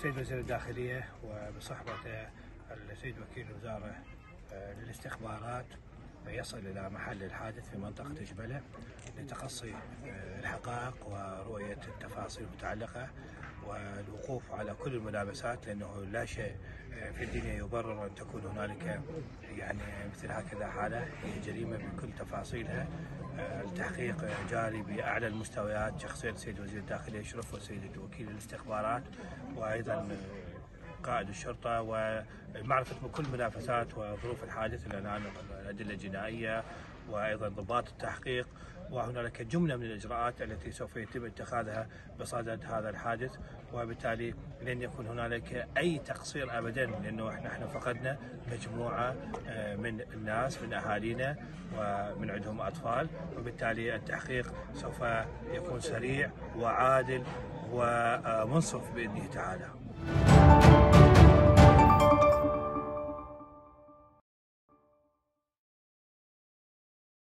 السيد وزير الداخلية وبصحبته السيد وكيل الوزارة آه، للاستخبارات يصل إلى محل الحادث في منطقة جبلة لتقصي آه، الحقائق ورؤية التفاصيل المتعلقة والوقوف على كل الملابسات لأنه لا شيء في الدنيا يبرر أن تكون هنالك يعني مثل هكذا حالة. هي جريمة بكل تفاصيلها. آه، التحقيق جاري بأعلى المستويات. شخصية السيد وزير الداخلية يشرف والسيد وكيل الاستخبارات. وأيضا آه، قائد الشرطة ومعرفة بكل منافسات وظروف الحادث الآن الأدلة الجنائية وأيضا ضباط التحقيق. وهنالك جملة من الإجراءات التي سوف يتم اتخاذها بصدد هذا الحادث وبالتالي لن يكون هنالك أي تقصير أبدا لأنه نحن فقدنا مجموعة آه، من الناس من أهالينا ومن عندهم أطفال. وبالتالي التحقيق سوف يكون سريع وعادل ومنصف بإذنه تعالى.